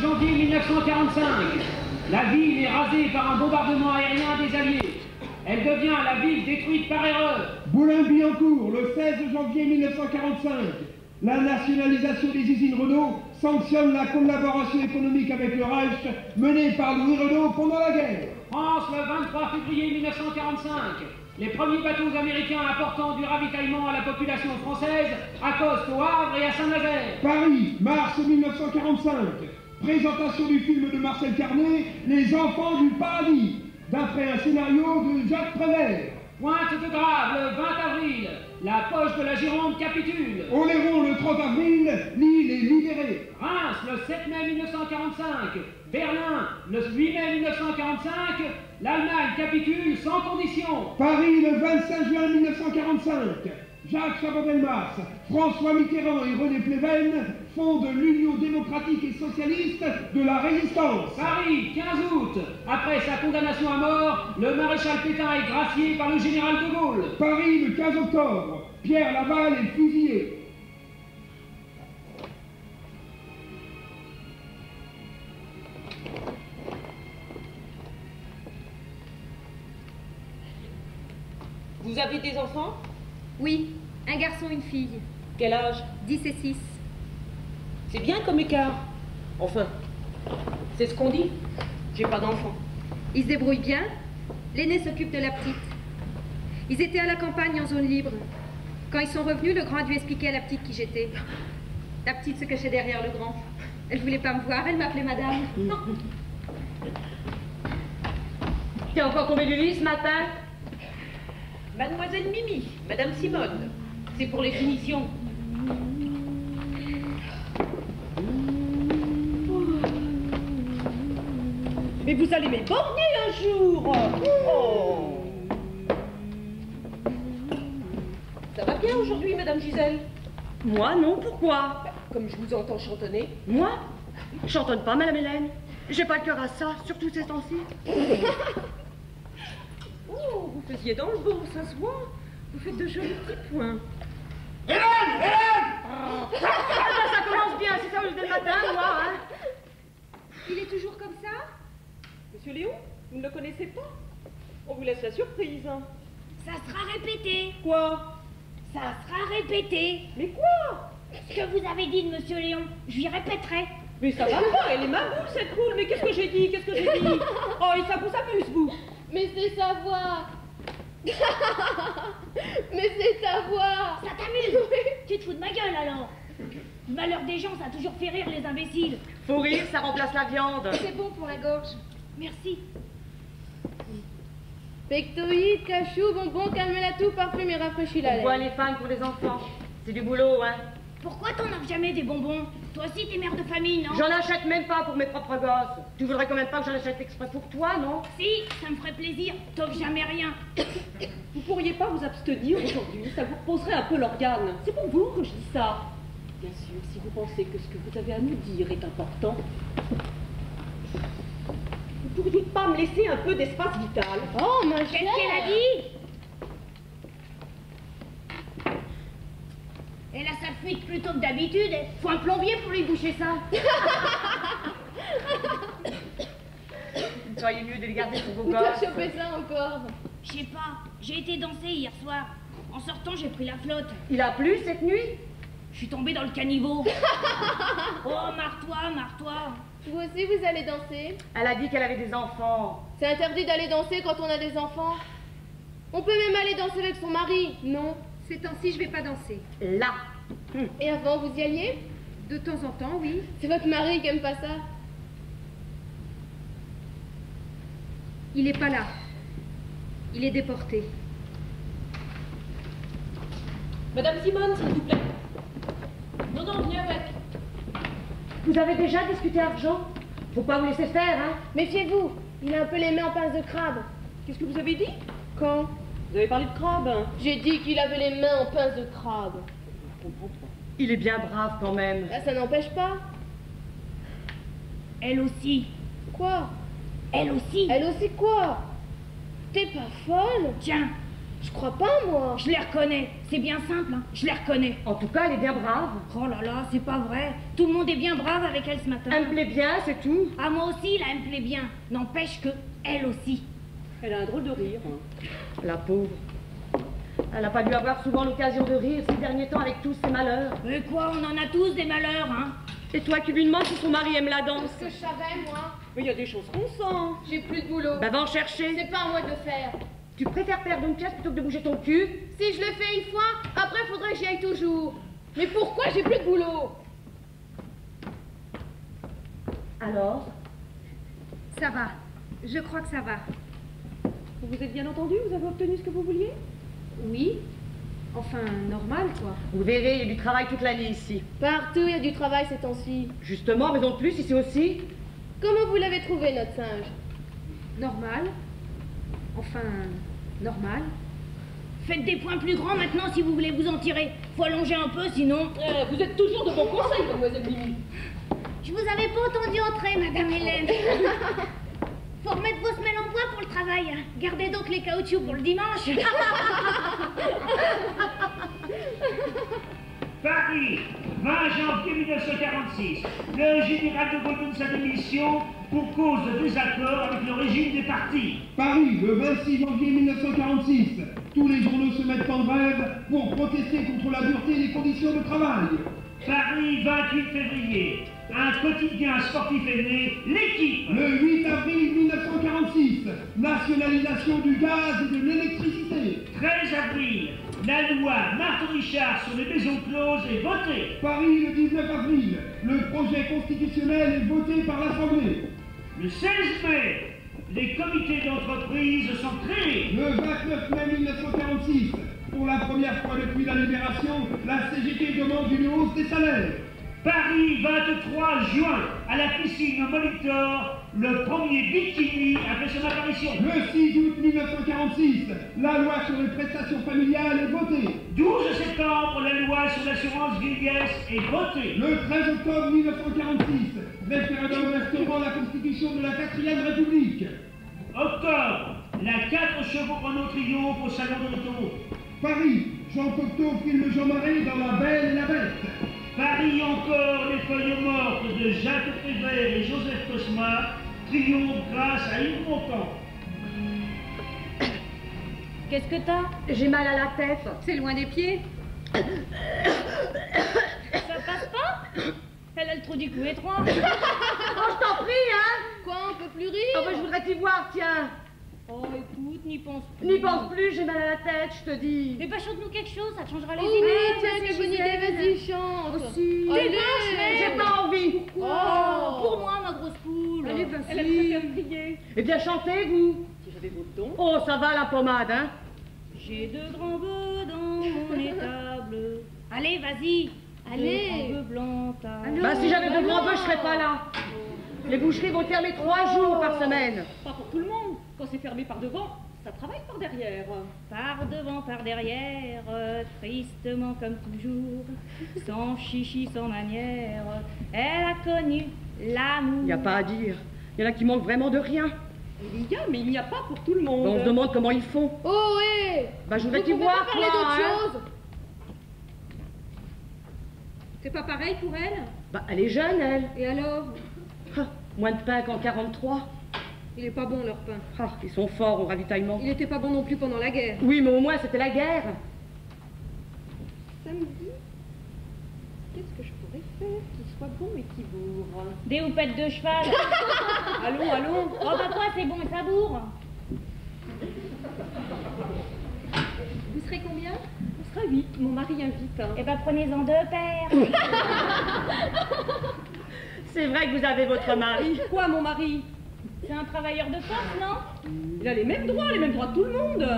5 janvier 1945. La ville est rasée par un bombardement aérien des Alliés. Elle devient la ville détruite par erreur. Boulogne-Billancourt, le 16 janvier 1945. La nationalisation des usines Renault sanctionne la collaboration économique avec le Reich menée par Louis Renault pendant la guerre. France, le 23 février 1945. Les premiers bateaux américains apportant du ravitaillement à la population française accostent au Havre et à Saint-Nazaire. Paris, mars 1945. Présentation du film de Marcel Carnet, Les enfants du paradis, d'après un scénario de Jacques Prévert. Pointe de Grave, le 20 avril. La poche de la Gironde capitule. Oléron, le 30 avril, l'île est libérée. Reims, le 7 mai 1945. Berlin, le 8 mai 1945. L'Allemagne capitule sans condition. Paris, le 25 juin 1945. Jacques Chaban-Delmas, François Mitterrand et René Pleven fondent l'Union démocratique et socialiste de la résistance. Paris, 15 août. Après sa condamnation à mort, le maréchal Pétain est gracié par le général de Gaulle. Paris, le 15 octobre. Pierre Laval est fusillé. Vous avez des enfants? Oui, un garçon, une fille. Quel âge? 10 et 6. C'est bien comme écart. Enfin, c'est ce qu'on dit. J'ai pas d'enfant. Ils se débrouillent bien. L'aîné s'occupe de la petite. Ils étaient à la campagne en zone libre. Quand ils sont revenus, le grand a dû expliquer à la petite qui j'étais. La petite se cachait derrière le grand. Elle voulait pas me voir, elle m'appelait madame. T'es encore tombé du lit ce matin? Mademoiselle Mimi, Madame Simone. C'est pour les finitions. Mais vous allez m'éborgner un jour Oh Ça va bien aujourd'hui, Madame Gisèle? Moi, non, pourquoi? Bah, Comme je vous entends chantonner. Moi? Je chantonne pas, Madame Hélène. J'ai pas le cœur à ça, surtout ces temps-ci. Oh, vous faisiez dans le beau, ça se voit. Vous faites de jolis petits points. Hélène Hélène Ah, ça commence bien, c'est ça le matin, moi, hein Il est toujours comme ça? Monsieur Léon, vous ne le connaissez pas? On vous laisse la surprise. hein. Ça sera répété. Quoi? Ça sera répété. Mais quoi? Ce que vous avez dit de Monsieur Léon, je lui répéterai. Mais ça va pas, elle est ma boule cette poule. Mais qu'est-ce que j'ai dit? Qu'est-ce que j'ai dit? Oh, et ça vous amuse, vous Mais c'est sa voix Mais c'est sa voix Ça t'amuse Tu te fous de ma gueule alors Le malheur des gens, ça a toujours fait rire les imbéciles. Faut rire, ça remplace la viande. C'est bon pour la gorge. Merci. Pectoïde, cachou, bonbon, calme la toux, parfum et rafraîchis la On boit lèvre. les fans pour les enfants. C'est du boulot, hein. Pourquoi t'en offres jamais des bonbons Toi aussi, t'es mère de famille, non J'en achète même pas pour mes propres gosses. Tu voudrais quand même pas que j'en achète exprès pour toi, non Si, ça me ferait plaisir. T'offres jamais rien. Vous pourriez pas vous abstenir aujourd'hui Ça vous reposerait un peu l'organe. C'est pour vous que je dis ça. Bien sûr, si vous pensez que ce que vous avez à nous dire est important, vous pourriez pas me laisser un peu d'espace vital Oh, ma Qu'est-ce chère qu'elle a dit? Elle a sa fuite plutôt que d'habitude. Faut un plombier pour lui boucher ça. Il seriez mieux de les garder pour vos gosses. chopé ça encore Je sais pas, j'ai été danser hier soir. En sortant, j'ai pris la flotte. Il a plu cette nuit? Je suis tombée dans le caniveau. oh, marre-toi, marre-toi. Vous aussi, vous allez danser? Elle a dit qu'elle avait des enfants. C'est interdit d'aller danser quand on a des enfants? On peut même aller danser avec son mari, non Ces temps-ci, je vais pas danser. Là. Et avant, vous y alliez? De temps en temps, oui. C'est votre mari qui aime pas ça Il est pas là. Il est déporté. Madame Simone, s'il vous plaît. Non, non, viens avec. Vous avez déjà discuté argent? Faut pas vous laisser faire, hein? Méfiez-vous, il a un peu les mains en pince de crabe. Qu'est-ce que vous avez dit? Quand? Vous avez parlé de crabe hein J'ai dit qu'il avait les mains en pince de crabe. Je comprends pas. Il est bien brave quand même. Là, ça n'empêche pas. Elle aussi. Quoi? Elle aussi. Elle aussi quoi? T'es pas folle? Tiens, Je crois pas, moi. Je les reconnais. C'est bien simple, hein. Je les reconnais. En tout cas, elle est bien brave. Oh là là, c'est pas vrai. Tout le monde est bien brave avec elle ce matin. Elle me plaît bien, c'est tout. Ah, moi aussi, là, elle me plaît bien. N'empêche que, elle aussi. Elle a un drôle de rire. La pauvre. Elle n'a pas dû avoir souvent l'occasion de rire ces derniers temps avec tous ses malheurs. Mais quoi, on en a tous des malheurs, hein. Et toi qui lui demandes si son mari aime la danse Ce que je savais, moi. Mais il y a des choses qu'on sent. J'ai plus de boulot. Bah va en chercher. C'est pas à moi de le faire. Tu préfères perdre une pièce plutôt que de bouger ton cul? Si je le fais une fois, après faudrait que j'y aille toujours. Mais pourquoi j'ai plus de boulot? Alors? Ça va. Je crois que ça va. Vous vous êtes bien entendu Vous avez obtenu ce que vous vouliez? Oui. Enfin, normal, quoi. Vous verrez, il y a du travail toute l'année ici. Partout, il y a du travail ces temps-ci. Justement, mais en plus, ici aussi. Comment vous l'avez trouvé, notre singe? Normal. Enfin, normal. Faites des points plus grands maintenant si vous voulez vous en tirer. Faut allonger un peu, sinon... Euh, Vous êtes toujours de bons conseils, mademoiselle Mimi. Je vous avais pas entendu entrer, madame Hélène. Faut remettre vos semelles en bois pour le travail. Gardez donc les caoutchoucs pour le dimanche. Paris, 20 janvier 1946. Le général de Gaulle donne sa démission pour cause de désaccord avec le régime des partis. Paris, le 26 janvier 1946. Tous les journaux se mettent en grève pour protester contre la dureté des conditions de travail. Paris, 28 février. Un quotidien sportif est né, l'équipe. Le 8 avril 1946, nationalisation du gaz et de l'électricité. 13 avril, la loi Marthe Richard sur les maisons closes est votée. Paris, le 19 avril, le projet constitutionnel est voté par l'Assemblée. Le 16 mai, les comités d'entreprise sont créés. Le 29 mai 1946, pour la première fois depuis la libération, la CGT demande une hausse des salaires. Paris, 23 juin, à la piscine Molitor, le premier bikini a fait son apparition. Le 6 août 1946, la loi sur les prestations familiales est votée. 12 septembre, la loi sur l'assurance vieillesse est votée. Le 13 octobre 1946, référendum restaurant la constitution de la 4ème République. Octobre, la 4 chevaux Renault Triomphe au salon de l'auto. Paris, Jean Cocteau filme Jean Marais dans La Belle et la Bête. Paris encore, les feuilles mortes de Jacques Prévert et Joseph Cosma triomphent grâce à Yves Montand. Qu'est-ce que t'as? J'ai mal à la tête. C'est loin des pieds. Ça passe pas? Elle a le trou du cou étroit. Oh, je t'en prie, hein Quoi, on peut plus Oh, rire bah, je voudrais t'y voir, tiens. Oh, écoute, n'y pense plus. N'y pense plus, j'ai mal à la tête, je te dis. Eh ben, chante-nous quelque chose, ça te changera les Oh idées. oui, tiens, quelle bonne idée, vas-y, chante Aussi. Allez. vache, mais- J'ai pas envie. Oh, pour moi, ma grosse poule. Allez, vas-y. Elle préfère crier. Eh bien, chantez, vous. Si j'avais vos dons. Oh, ça va, la pommade, hein J'ai de grands bœufs dans mon étable. Allez, vas-y. Allez. De grands bœufs blancs. à- Allô. Bah, si j'avais de grands bœufs, je serais pas là. Les boucheries vont fermer trois jours par semaine. Pas pour tout le monde. Quand c'est fermé par devant, ça travaille par derrière. Par devant, par derrière, tristement comme toujours, sans chichi, sans manière, elle a connu l'amour. Il n'y a pas à dire. Il y en a qui manquent vraiment de rien. Il y a, mais il n'y a pas pour tout le monde. On se demande comment ils font. Oh, ouais Bah, je voudrais t'y voir, pas parler d'autre hein. chose C'est pas pareil pour elle? Bah, elle est jeune, elle. Et alors? Ah, moins de pain qu'en 43. Il est pas bon leur pain. Ah, ils sont forts au ravitaillement. Il était pas bon non plus pendant la guerre. Oui, mais au moins, c'était la guerre. Ça me dit, qu'est-ce que je pourrais faire qui soit bon et qui bourre? Des houpettes de cheval. Allons, allons. Oh bah quoi, c'est bon et ça bourre. Vous serez combien? On sera huit. Mon mari invite. hein. Eh ben prenez-en deux paires. C'est vrai que vous avez votre mari. Quoi, mon mari? C'est un travailleur de force, non? Il a les mêmes droits, les mêmes droits que tout le monde.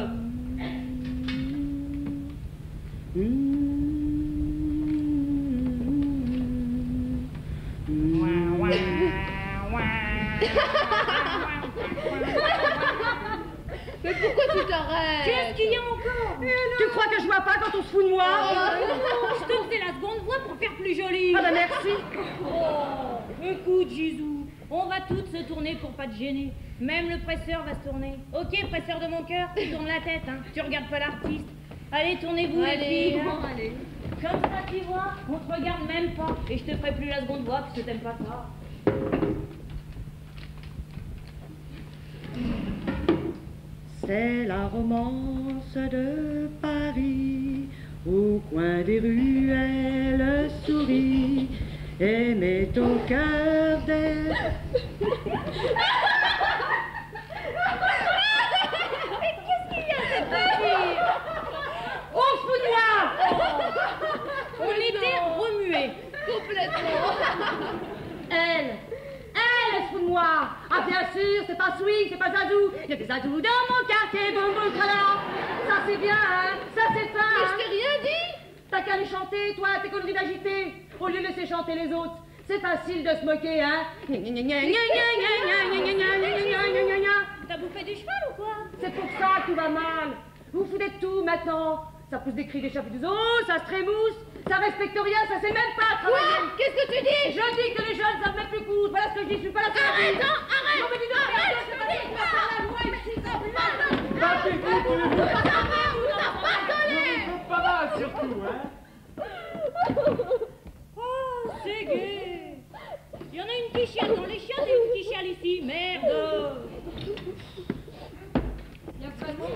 Mais pourquoi tu t'arrêtes? Qu'est-ce qu'il y a encore? Tu crois que je vois pas quand on se fout de moi? Je te faisais la seconde voix pour faire plus joli. Ah bah merci. Oh, écoute, Jésus, On va toutes se tourner pour pas te gêner. Même le presseur va se tourner. Ok, presseur de mon cœur, tu tournes la tête, hein. Tu regardes pas l'artiste. Allez, tournez-vous les Allez, filles. bon, allez. Comme ça, tu vois, on te regarde même pas. Et je te ferai plus la seconde voix parce que t'aimes pas ça. C'est la romance de Paris. Au coin des rues, elle sourit et met au cœur des. Oh, foudoir On était remués. Complètement. Elle Elle, elle se fout de moi Ah, bien sûr, c'est pas swing, c'est pas zadou Il y a des zadous dans mon quartier, bon, bon, Ça, c'est bien, hein. Ça, c'est fin, Mais hein. je t'ai rien dit T'as qu'à les chanter, toi, tes conneries d'agiter, au lieu de laisser chanter les autres. C'est facile de se moquer, hein. T'as bouffé du cheval ou quoi C'est pour ça que tout va mal. Vous foutez de tout maintenant. Ça pousse des cris, des chapiteaux, oh, ça se trémousse, ça respecte rien, ça sait même pas Quoi. Qu'est-ce que tu dis Je dis que les jeunes savent même plus coudre. Voilà ce que je dis, je suis pas la seule. Arrête, non, arrête Non, mais dis donc, Arrête, regarde, je c'est te dis pas pas la loi, mais c'est comme ça. Va t'écouter, Vous t'en surtout, hein Oh, c'est gai. Il y en a une qui chiale dans les chiottes et une qui chiale ici. Merde. Il y a vraiment,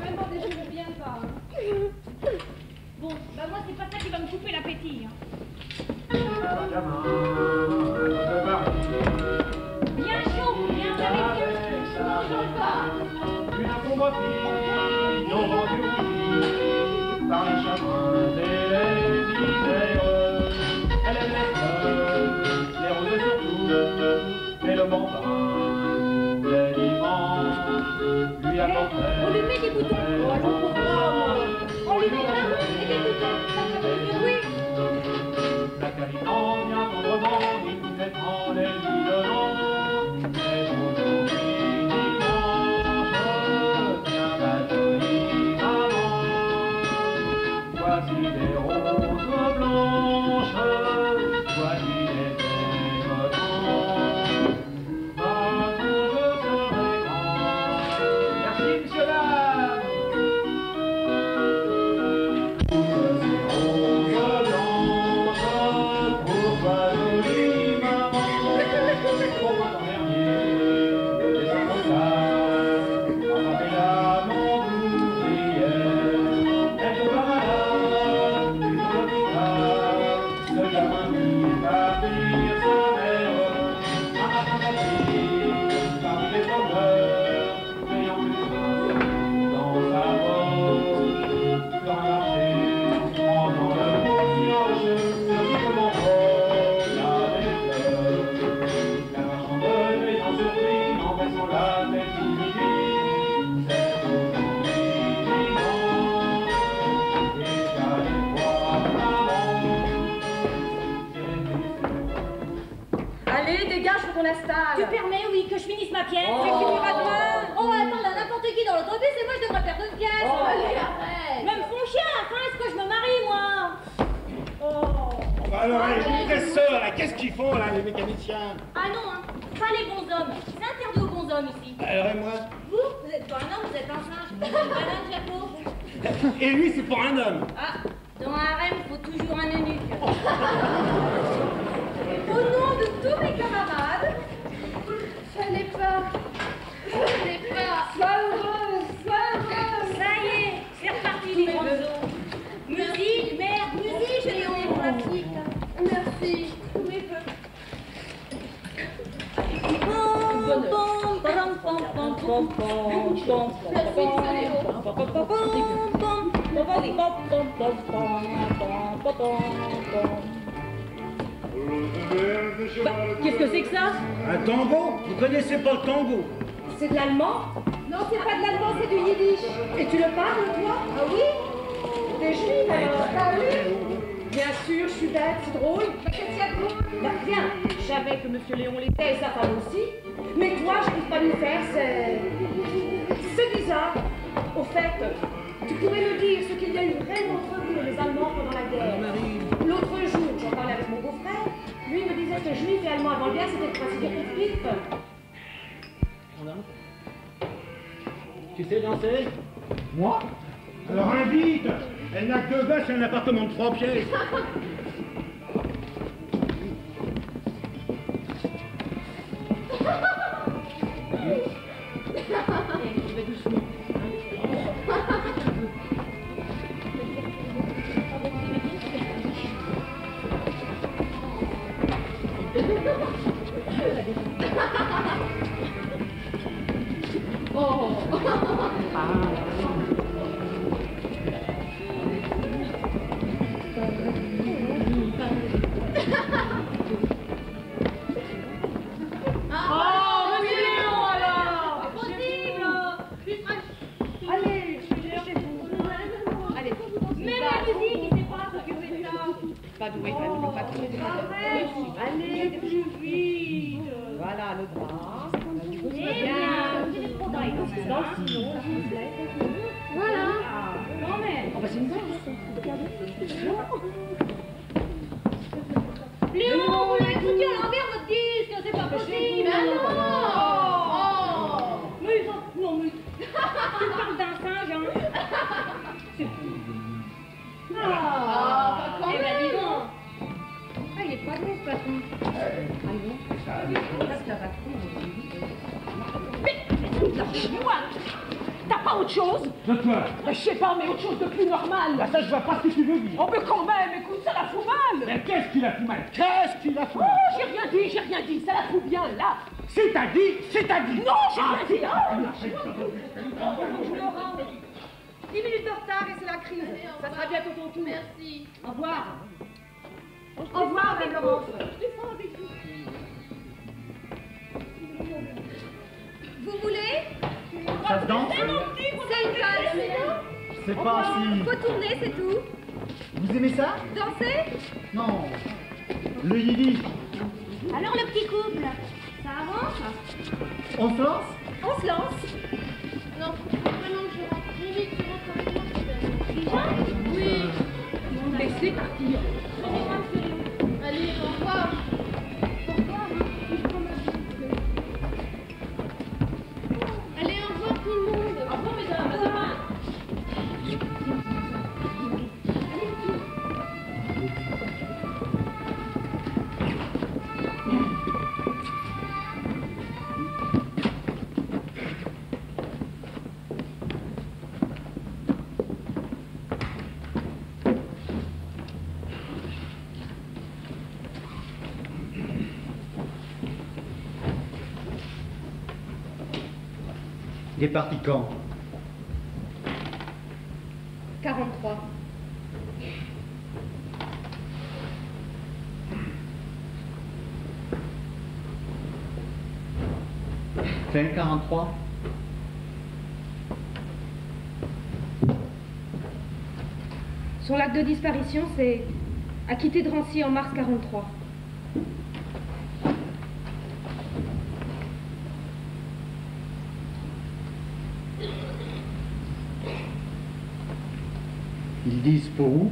vraiment des choses bien pas. Bon, bah moi c'est pas ça qui va me couper l'appétit. hein. Bien chaud, bien avec Une On lui met des boutons. On lui met de la ronde et des boutons. Oui. La carine en vient en revanche, il nous étranglait, lui le. Connaissez pas le tango C'est de l'allemand Non, c'est pas de l'allemand, c'est du yiddish. Et tu le parles, toi Ah oui T'es juive alors Ah oui Bien sûr, je suis bête, c'est drôle. Qu'est-ce qu'il de drôle Bah rien, je savais que Monsieur Léon l'était et sa femme aussi. Mais toi, je trouve pas le faire, c'est... C'est bizarre. Au fait, tu pourrais me dire ce qu'il y a eu vraiment entre les Allemands pendant la guerre. L'autre jour, j'en parlais avec mon beau-frère, Lui me disait que juif et allemand avant-guerre, c'était le principe des Tu sais danser? Moi? Alors invite! Elle n'a que deux vaches et un appartement de trois pièces. Oh, bah, c'est une danse. Léon, vous l'avez foutu à l'envers votre disque, c'est pas possible. Mais non. Oh. Mais ils ont- non, mais tu parles d'un singe, hein Ah, bah, quand Eh ben, même. dis donc. Ah, il est pas bon, ce patron. Lâchez-moi T'as pas autre chose De quoi Je sais pas, mais autre chose de plus normal Bah ça, je vois pas ce que tu veux dire. Oh, mais quand même, écoute, ça la fout mal Mais qu'est-ce qu'il a fait mal? Qu'est-ce qu'il a fait Oh, mal j'ai rien dit, j'ai rien dit, ça la fout bien, là C'est à dit, c'est à dit. Non, j'ai rien dit ah, Laurent, 10 minutes de retard et c'est la crise. Ça sera bientôt ton tour. Merci. Au revoir. Au revoir, Madame Laurence. Vous voulez? Ça se danse C'est une valse. Je sais pas si... Faut tourner, c'est tout. Vous aimez ça? Danser? Non. Le yiddish. Alors le petit couple, ça avance? On se lance? On se lance. Non, faut vraiment que je rentre. Mon vite, avec moi, super. Oui. Laissez partir Allez, au revoir. Allez, parti quand 43. Fin 43 Son acte de disparition, c'est acquitté de Drancy en mars 43. Ils disent pour où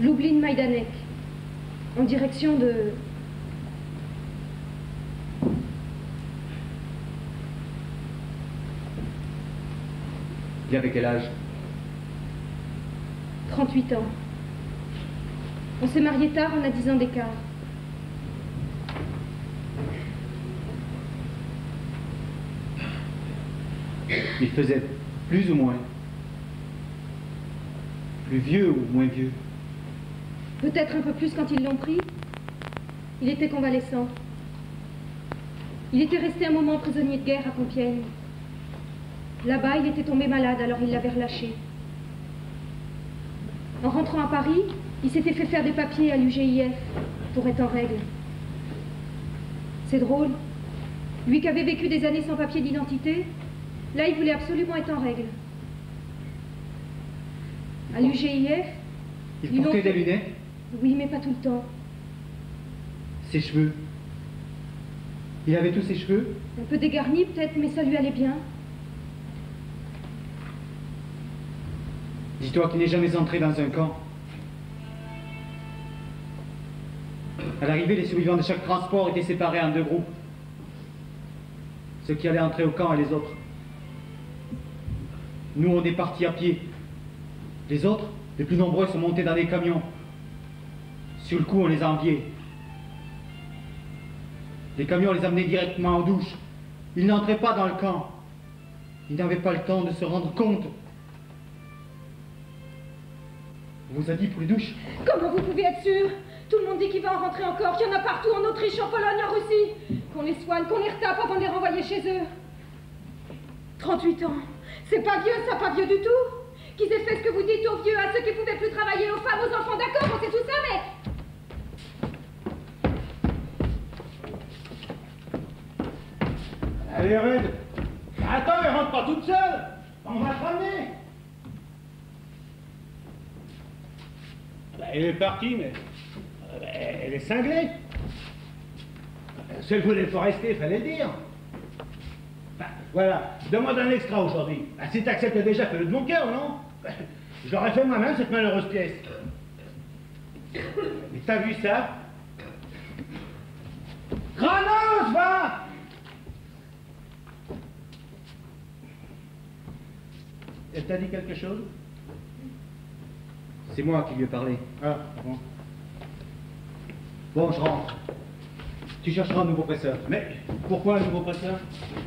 L'oubli de Maïdanek, en direction de... Il avait quel âge 38 ans. On s'est marié tard, on a 10 ans d'écart. Il faisait plus ou moins Vieux ou moins vieux Peut-être un peu plus quand ils l'ont pris. Il était convalescent. Il était resté un moment prisonnier de guerre à Compiègne. Là-bas, il était tombé malade, alors il l'avait relâché. En rentrant à Paris, il s'était fait faire des papiers à l'UGIF pour être en règle. C'est drôle. Lui qui avait vécu des années sans papier d'identité, là, il voulait absolument être en règle. À l'UGIF, Il Ils portait des lunettes oui, mais pas tout le temps. Ses cheveux Il avait tous ses cheveux Un peu dégarni peut-être, mais ça lui allait bien. Dis-toi qu'il n'est jamais entré dans un camp. À l'arrivée, les survivants de chaque transport étaient séparés en deux groupes. Ceux qui allaient entrer au camp et les autres. Nous, on est partis à pied. Les autres, les plus nombreux, sont montés dans des camions. Sur le coup, on les a enviés. Les camions les amenaient directement en douche. Ils n'entraient pas dans le camp. Ils n'avaient pas le temps de se rendre compte. On vous a dit pour les douches Comment vous pouvez être sûr? Tout le monde dit qu'il va en rentrer encore, qu'il y en a partout, en Autriche, en Pologne, en Russie. Qu'on les soigne, qu'on les retape avant de les renvoyer chez eux. 38 ans. C'est pas vieux, ça, pas vieux du tout. Qu'ils aient fait ce que vous dites aux vieux, à ceux qui pouvaient plus travailler, aux femmes, aux enfants, d'accord, on sait tout ça, mais... Allez, Rude Attends, elle rentre pas toute seule. On va te ramener. Ben, Elle est partie, mais... euh, Elle est cinglée. Si elle voulait pas rester, fallait le dire. Ben, Voilà, demande un extra aujourd'hui. Ben, si t'acceptes déjà, fais-le de mon cœur, non? Je l'aurais fait moi-même, cette malheureuse pièce. Mais t'as vu ça? Granos, va Elle t'a dit quelque chose? C'est moi qui lui ai parlé. Ah, bon. Bon, je rentre. Tu chercheras un nouveau presseur. Mais pourquoi un nouveau presseur?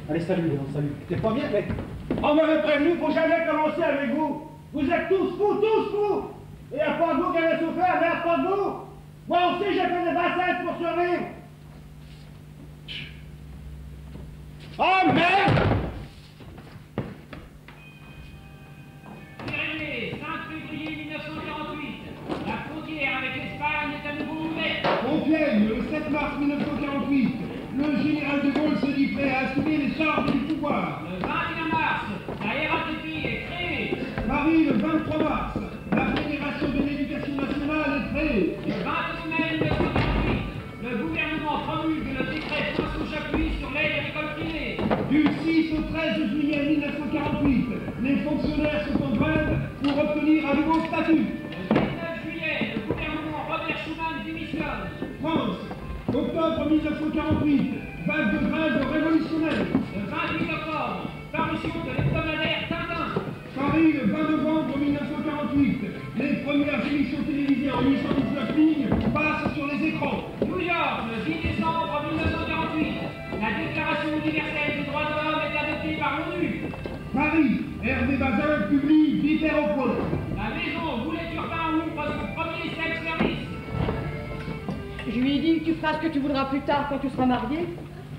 Allez, salut, Léon, salut. T'es pas bien, mec On m'avait prévenu, faut jamais commencer avec vous Vous êtes tous fous, tous fous Et y a pas de vous qui avez souffert, mais y a pas de vous Moi aussi, j'ai fait des bassesses pour survivre Oh merde Pyrénées, 5 février 1948. La frontière avec l'Espagne est à nouveau ouverte. Compiègne, le 7 mars 1948, le général de Gaulle se dit prêt à assumer les charges du pouvoir. Le 21 mars, la RATP est créée. Paris, le 23 mars, la Fédération de l'éducation nationale est créée. Le 28 mai 1948, le gouvernement promulgue le décret François Chapuis sur l'aide à l'école privée. Du 6 au 13 juillet 1948, les fonctionnaires sont en grève pour obtenir un nouveau statut. Le 19 juillet, le gouvernement Robert Schuman démissionne. France, octobre 1948, vague de grève révolutionnaire. Le 28 octobre, parution de l'hebdomadaire. Paris, le 20 novembre 1948, les premières émissions télévisées en 819 lignes passent sur les écrans. New York, le 10 décembre 1948, la Déclaration universelle des droits de l'homme est adoptée par l'ONU. Paris, Hervé Bazin publie point. La maison Boulet-Turpin ouvre son premier sex-service. Je lui ai dit, tu feras ce que tu voudras plus tard quand tu seras marié.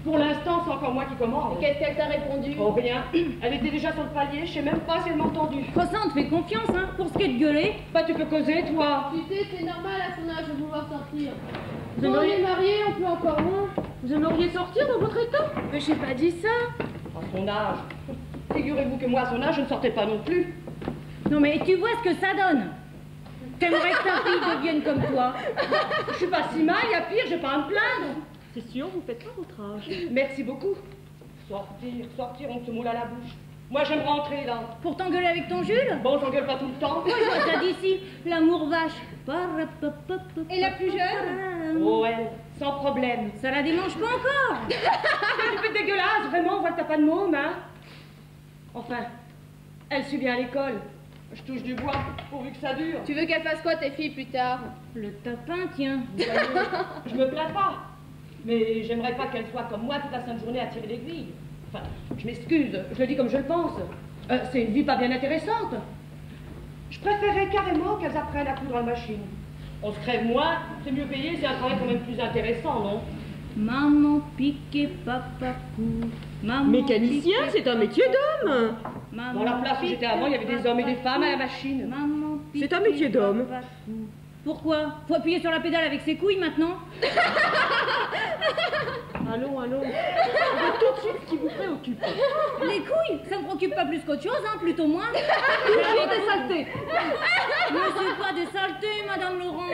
Pour l'instant, c'est encore moi qui commande. Qu'est-ce qu'elle t'a répondu Oh, rien. Elle était déjà sur le palier, je sais même pas si elle m'a entendu. ça, on te fait confiance, hein, pour ce qui est de gueuler. Bah, tu peux causer, toi. Tu sais, c'est normal à son âge de vouloir sortir. Vous Quand on aimeriez- est marié, on peut encore moins. Vous aimeriez sortir dans votre état Mais j'ai pas dit ça. À son âge. Figurez-vous que moi, à son âge, je ne sortais pas non plus. Non mais tu vois ce que ça donne. T'aimerais que ta fille devienne comme toi. Je suis pas si mal, il y a pire, j'ai pas à me plaindre. C'est sûr, vous faites pas votre âge. Merci beaucoup. Sortir, sortir, on se moule à la bouche. Moi, j'aime rentrer, là. Pour t'engueuler avec ton Jules Bon, j'engueule pas tout le temps. Moi, je vois ça d'ici, l'amour vache. Et la plus jeune Oh, elle, sans problème. Ça la démange pas encore C'est un peu dégueulasse, vraiment, on voit que t'as pas de môme, hein. Enfin, elle suit bien à l'école. Je touche du bois, pourvu que ça dure. Tu veux qu'elle fasse quoi tes filles plus tard? Le tapin, tiens. Je me plains pas. Mais j'aimerais pas qu'elle soit comme moi toute la sainte journée à tirer l'aiguille. Enfin, je m'excuse, je le dis comme je le pense. Euh, c'est une vie pas bien intéressante. Je préférerais carrément qu'elles apprennent à coudre à la machine. On se crève moins, c'est mieux payé, c'est un travail quand même plus intéressant, non? Maman piqué, papa court. Maman Mécanicien, c'est un métier d'homme. Dans la place où j'étais avant, il y avait des hommes et des femmes à la machine. Maman C'est un métier d'homme. Pourquoi? Faut appuyer sur la pédale avec ses couilles maintenant Allons, allons. tout de suite ce qui vous préoccupe. Les couilles? Ça me préoccupe pas plus qu'autre chose, hein, plutôt moins. Toujours des saletés. Mais c'est pas des saletés, Madame Laurence.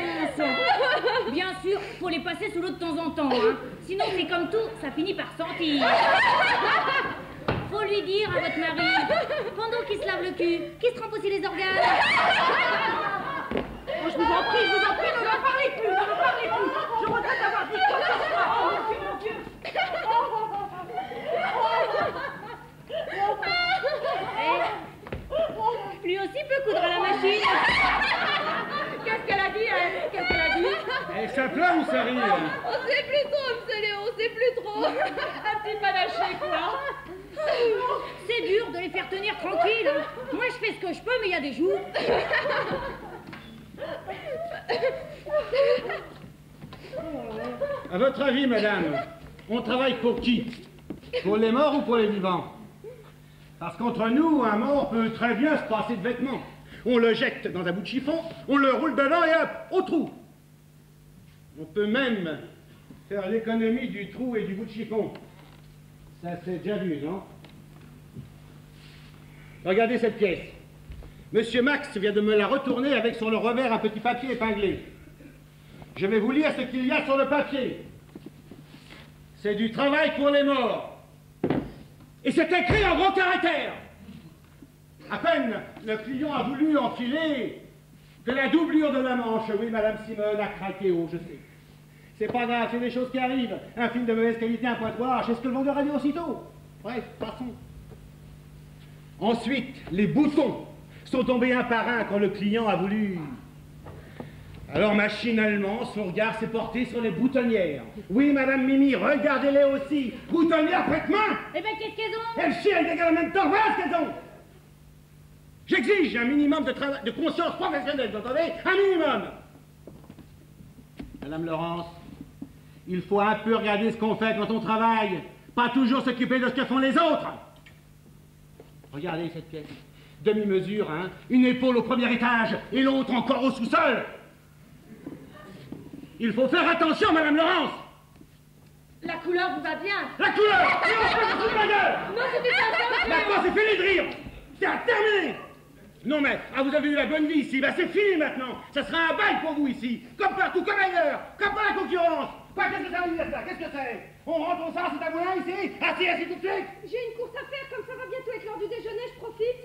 Bien sûr, faut les passer sous l'eau de temps en temps. Hein. Sinon, c'est comme tout, ça finit par sentir. Faut lui dire à votre mari, pendant qu'il se lave le cul, qu'il se trempe aussi les organes. Oh, je vous en prie, je vous en prie, ne m'en parlez plus, ne m'en parlez plus. Je regarde pas d'avoir dit quoi que ce soit. Oh mon Dieu, mon Dieu. Eh, lui aussi peut coudre à la machine. Qu'est-ce qu'elle a dit, elle? Qu'est-ce qu'elle a dit? Eh, ça pleure ou ça rit hein? On sait plus trop, monsieur Léon, on sait plus trop. Un petit panaché, quoi. C'est dur de les faire tenir tranquilles. hein. Moi, je fais ce que je peux, mais il y a des jours. À votre avis, madame, on travaille pour qui? Pour les morts ou pour les vivants? Parce qu'entre nous, un mort peut très bien se passer de vêtements. On le jette dans un bout de chiffon, on le roule dedans et hop, au trou. On peut même faire l'économie du trou et du bout de chiffon. Ça c'est déjà vu, non? Regardez cette pièce. Monsieur Max vient de me la retourner avec sur le revers un petit papier épinglé. Je vais vous lire ce qu'il y a sur le papier. C'est du travail pour les morts. Et c'est écrit en gros caractères. À peine le client a voulu enfiler que la doublure de la manche, oui, Madame Simone a craqué haut, je sais. C'est pas grave, c'est des choses qui arrivent. Un film de mauvaise qualité, un pointoir, c'est ce que le vendeur a dit aussitôt. Bref, passons. Ensuite, les boutons sont tombés un par un quand le client a voulu. Alors machinalement, son regard s'est porté sur les boutonnières. Oui, Madame Mimi, regardez-les aussi. Boutonnières prête-main Eh ben, qu'est-ce qu'elles ont? Elles chient, elles dégagent en même temps, voilà ce qu'elles ont J'exige un minimum de, de conscience professionnelle, vous entendez? Un minimum Madame Laurence, il faut un peu regarder ce qu'on fait quand on travaille, pas toujours s'occuper de ce que font les autres. Regardez cette pièce. Demi-mesure, hein. Une épaule au premier étage et l'autre encore au sous-sol. Il faut faire attention, Madame Laurence. La couleur vous va bien? La couleur! Et on se foutre la gueule Non, c'était pas. Maintenant, c'est fini de rire C'est terminé Non mais, ah, vous avez eu la bonne vie ici, bah c'est fini maintenant. Ça sera un bail pour vous ici, comme partout, comme ailleurs, comme par la concurrence Qu'est-ce que ça veut dire ça? Qu'est-ce que c'est? On rentre au sens, c'est à moulin ici? Assis, assis tout de suite! J'ai une course à faire, comme ça va bientôt être l'heure du déjeuner, je profite.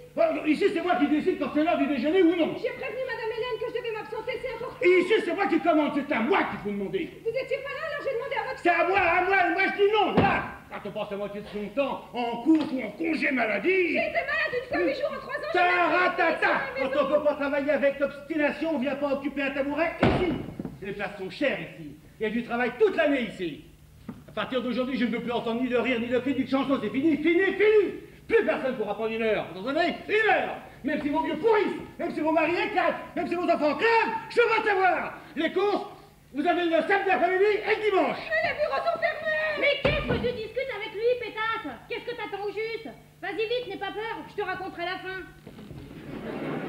Ici, c'est moi qui décide quand c'est l'heure du déjeuner ou non. J'ai prévenu Madame Hélène que je devais m'absenter, c'est important. Et ici, c'est moi qui commande, c'est à moi qu'il faut demander. Vous étiez pas là, alors j'ai demandé à votre C'est à moi, à moi, et moi je dis non, là! Quand on passe la moitié de son temps en cours ou en congé maladie! J'ai été malade une fois, huit jours en trois ans. Taratata! Quand on peut pas travailler avec obstination, on vient pas occuper un tabouret ici! Les places sont chères ici. Il y a du travail toute l'année ici. À partir d'aujourd'hui, je ne veux plus entendre ni de rire, ni de cri, ni de chanson. C'est fini, fini, fini Plus personne pourra prendre une heure. Vous entendez Une heure Même si vos vieux pourrissent, même si vos maris éclatent, même si vos enfants crèvent, je veux savoir Les courses, vous avez le samedi après-midi et le dimanche Mais les bureaux sont fermés Mais qu'est-ce que tu discutes avec lui, pétasse? Qu'est-ce que t'attends au juste? Vas-y vite, n'aie pas peur, je te raconterai la fin.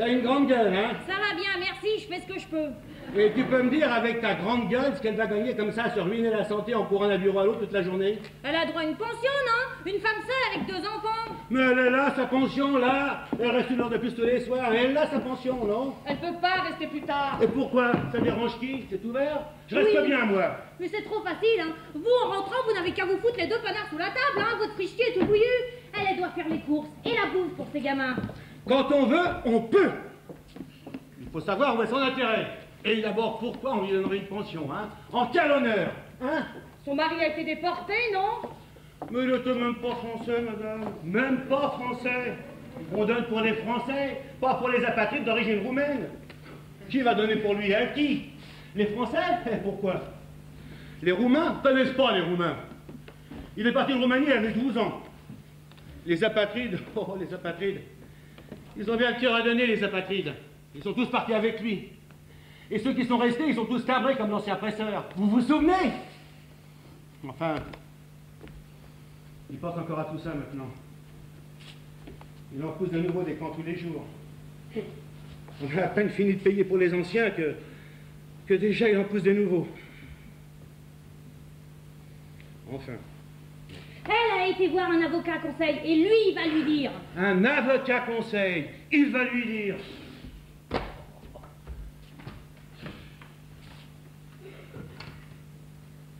T'as une grande gueule, hein Ça va bien, merci, je fais ce que je peux. Et tu peux me dire avec ta grande gueule ce qu'elle va gagner comme ça à se ruiner la santé en courant d'un bureau à l'autre toute la journée Elle a droit à une pension, non? Une femme seule avec deux enfants. Mais elle est là, sa pension, là Elle reste une heure de plus tous les soirs, elle a sa pension, non? Elle peut pas rester plus tard. Et pourquoi? Ça dérange qui? C'est ouvert? Je reste Oui. bien, moi Mais c'est trop facile, hein. Vous, en rentrant, vous n'avez qu'à vous foutre les deux panards sous la table, hein. Votre frichier est tout bouillu. Elle, elle doit faire les courses et la bouffe pour ses gamins. Quand on veut, on peut Il faut savoir où est son intérêt Et d'abord, pourquoi on lui donnerait une pension, hein? En quel honneur Hein? Son mari a été déporté, non? Mais il était même pas français, madame. Même pas français. On donne pour les Français, pas pour les apatrides d'origine roumaine. Qui va donner pour lui, hein Qui? Les Français? Eh, Pourquoi? Les Roumains? Connaissent pas les Roumains. Il est parti de Roumanie, il avait 12 ans. Les apatrides, oh, les apatrides. Ils ont bien le cœur à donner, les apatrides. Ils sont tous partis avec lui. Et ceux qui sont restés, ils sont tous cabrés comme l'ancien presseur. Vous vous souvenez? Enfin, il pense encore à tout ça maintenant. Il en pousse de nouveau des camps tous les jours. On a à peine fini de payer pour les anciens que, que déjà il en pousse de nouveaux. Enfin, Elle a été voir un avocat conseil et lui, il va lui dire. un avocat conseil, il va lui dire.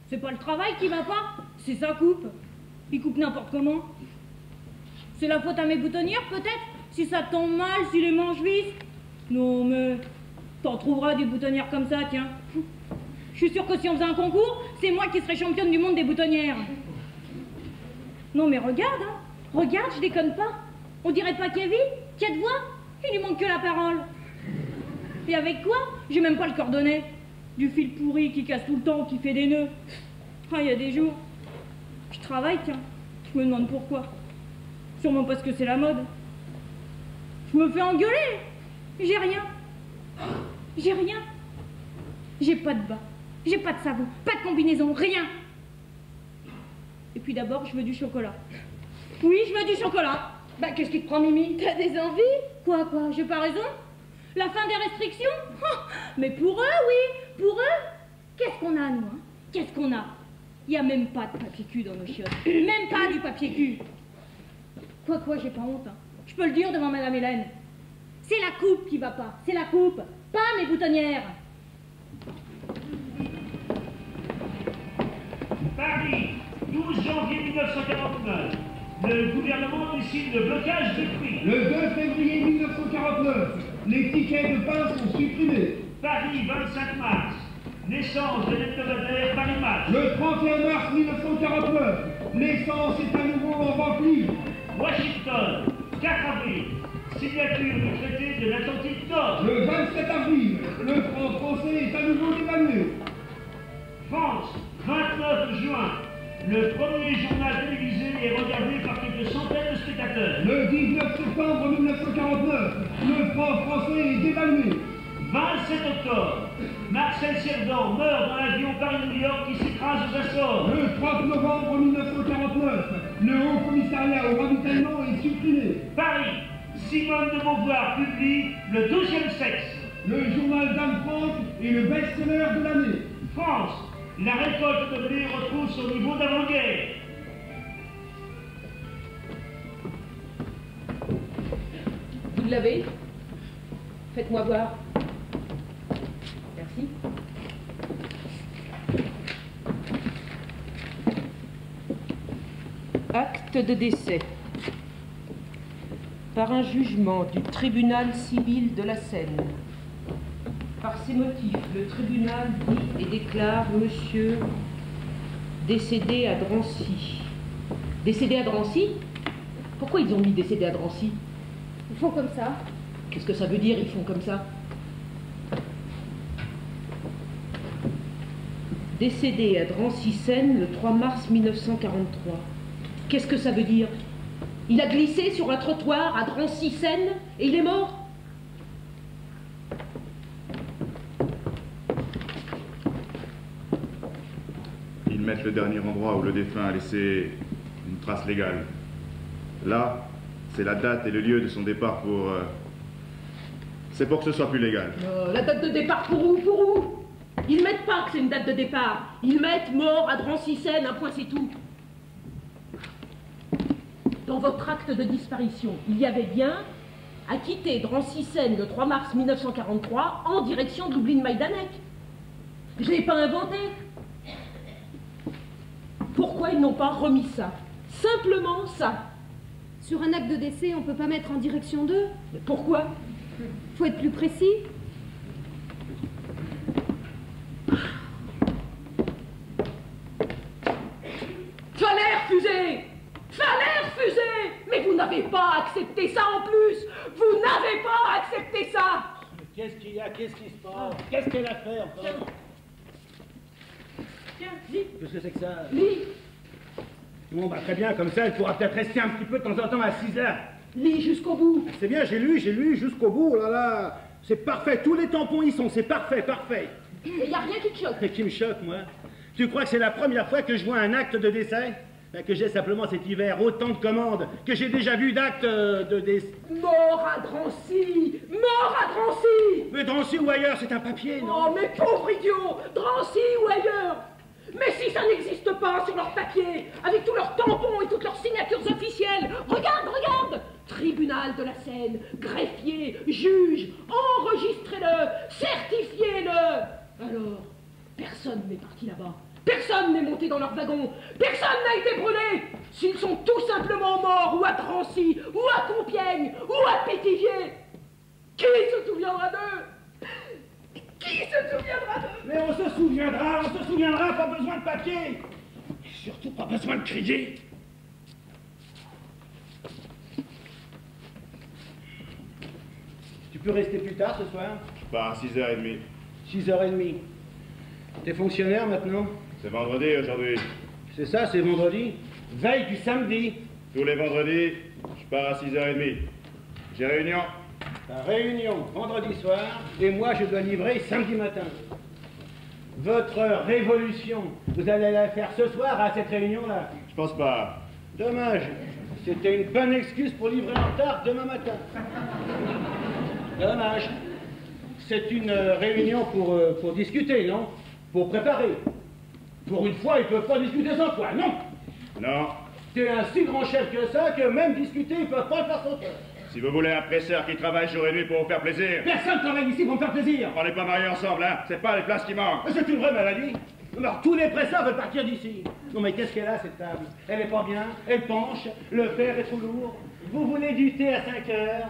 C'est pas le travail qui va pas, c'est sa coupe. Il coupe n'importe comment. C'est la faute à mes boutonnières, peut-être? Si ça tombe mal, si les manches vissent Non, mais. T'en trouveras des boutonnières comme ça, tiens. Je suis sûre que si on faisait un concours, c'est moi qui serais championne du monde des boutonnières. Non mais regarde, hein. Regarde, je déconne pas. On dirait pas Kevin qui a de voix Il lui manque que la parole. Et avec quoi? J'ai même pas le cordonnet. Du fil pourri qui casse tout le temps, qui fait des nœuds. Ah, il y a des jours. Je travaille, tiens. Je me demande pourquoi. Sûrement parce que c'est la mode. Je me fais engueuler. J'ai rien. J'ai rien. J'ai pas de bas. J'ai pas de savon. Pas de combinaison. Rien. Et puis d'abord, je veux du chocolat. Oui, je veux du chocolat. Bah, qu'est-ce qui te prend, Mimi? T'as des envies? Quoi, quoi? J'ai pas raison? La fin des restrictions? Oh, Mais pour eux, oui, pour eux. Qu'est-ce qu'on a, nous hein? Qu'est-ce qu'on a? Il y a même pas de papier cul dans nos chiottes. Même pas du papier cul. Quoi, quoi, j'ai pas honte. hein. Je peux le dire devant Madame Hélène. C'est la coupe qui va pas. C'est la coupe. Pas mes boutonnières. Paris, 12 janvier 1949. Le gouvernement décide le blocage des prix. Le 2 février 1949, les tickets de pain sont supprimés. Paris, 25 mars. Naissance de l'hebdomadaire Paris Match. Le 31 mars 1949, l'essence est à nouveau en libre. Washington, 4 avril. Signature du traité de l'Atlantique Nord. Le 27 avril, le franc français est à nouveau dévalué. France, 29 juin. Le premier journal télévisé est regardé par quelques centaines de spectateurs. Le 19 septembre 1949, le franc français est dévalué. 27 octobre, Marcel Cerdan meurt dans l'avion Paris-New York qui s'écrase aux Açores. Le 30 novembre 1949, le Haut Commissariat au ravitaillement est supprimé. Paris, Simone de Beauvoir publie Le douzième sexe. Le journal d'Anne Frank est le best-seller de l'année. France, la récolte de blé retrouve son niveau d'avant-guerre. Vous l'avez Faites-moi voir. Merci. Acte de décès. Par un jugement du tribunal civil de la Seine. Par ces motifs, le tribunal dit et déclare monsieur décédé à Drancy. Décédé à Drancy? Pourquoi ils ont mis décédé à Drancy? Ils font comme ça. Qu'est-ce que ça veut dire, ils font comme ça? Décédé à Drancy-Seine le 3 mars 1943. Qu'est-ce que ça veut dire? Il a glissé sur un trottoir à Drancy-Seine et il est mort? Le dernier endroit où le défunt a laissé une trace légale. Là, c'est la date et le lieu de son départ pour... euh, C'est pour que ce soit plus légal. Euh, La date de départ pour où Pour où? Ils mettent pas que c'est une date de départ. Ils mettent mort à Drancy-Seine, un point c'est tout. Dans votre acte de disparition, il y avait bien à quitter Drancy-Seine le 3 mars 1943 en direction de Lublin Majdanek. Je l'ai pas inventé. Pourquoi ils n'ont pas remis ça? Simplement ça. Sur un acte de décès, on peut pas mettre en direction d'eux? Mais pourquoi? Faut être plus précis. Fallait refuser! Fallait refuser! Mais vous n'avez pas accepté ça en plus! Vous n'avez pas accepté ça! Qu'est-ce qu'il y a? Qu'est-ce qui se passe? Qu'est-ce qu'elle a fait encore? Qu'est-ce que c'est que ça lis, Bon, bah très bien, comme ça, elle pourra peut-être rester un petit peu de temps en temps à 6 heures. lis jusqu'au bout. C'est bien, j'ai lu, j'ai lu jusqu'au bout, oh là là. C'est parfait, tous les tampons y sont, c'est parfait, parfait. Et y a rien qui te choque. Mais qui me choque, moi Tu crois que c'est la première fois que je vois un acte de décès Ben, Que j'ai simplement cet hiver autant de commandes, que j'ai déjà vu d'actes euh, de décès. Mort à Drancy Mort à Drancy Mais Drancy ou ailleurs, c'est un papier, non Oh, mais pauvre idiot Drancy ou ailleurs Mais si ça n'existe pas sur leur papier, avec tous leurs tampons et toutes leurs signatures officielles, regarde, regarde Tribunal de la Seine, greffier, juge, enregistrez-le, certifiez-le Alors, personne n'est parti là-bas. Personne n'est monté dans leur wagon. Personne n'a été brûlé. S'ils sont tout simplement morts ou à Drancy, ou à Compiègne, ou à Pétivier, qui se souviendra d'eux? Qui se souviendra de... Mais on se souviendra, on se souviendra, pas besoin de papier. Et surtout pas besoin de crier. Tu peux rester plus tard ce soir? Je pars à 6h30. 6h30. T'es fonctionnaire maintenant? C'est vendredi aujourd'hui. C'est ça, c'est vendredi? Veille du samedi. Tous les vendredis, je pars à 6h30. J'ai réunion. La réunion vendredi soir, et moi je dois livrer samedi matin. Votre révolution, vous allez la faire ce soir à cette réunion-là Je pense pas. Dommage. C'était une bonne excuse pour livrer en retard demain matin. Dommage. C'est une euh, réunion pour, euh, pour discuter, non? Pour préparer. Pour une fois, ils peuvent pas discuter sans toi, non? Non. T'es un si grand chef que ça que même discuter, ils peuvent pas le faire sans toi. Si vous voulez un presseur qui travaille jour et nuit pour vous faire plaisir. Personne travaille ici pour me faire plaisir. On n'est pas mariés ensemble, hein C'est pas les places qui manquent. C'est une vraie maladie. Alors tous les presseurs veulent partir d'ici. Non mais qu'est-ce qu'elle a cette table? Elle est pas bien, elle penche, le fer est trop lourd. Vous voulez du thé à 5 heures?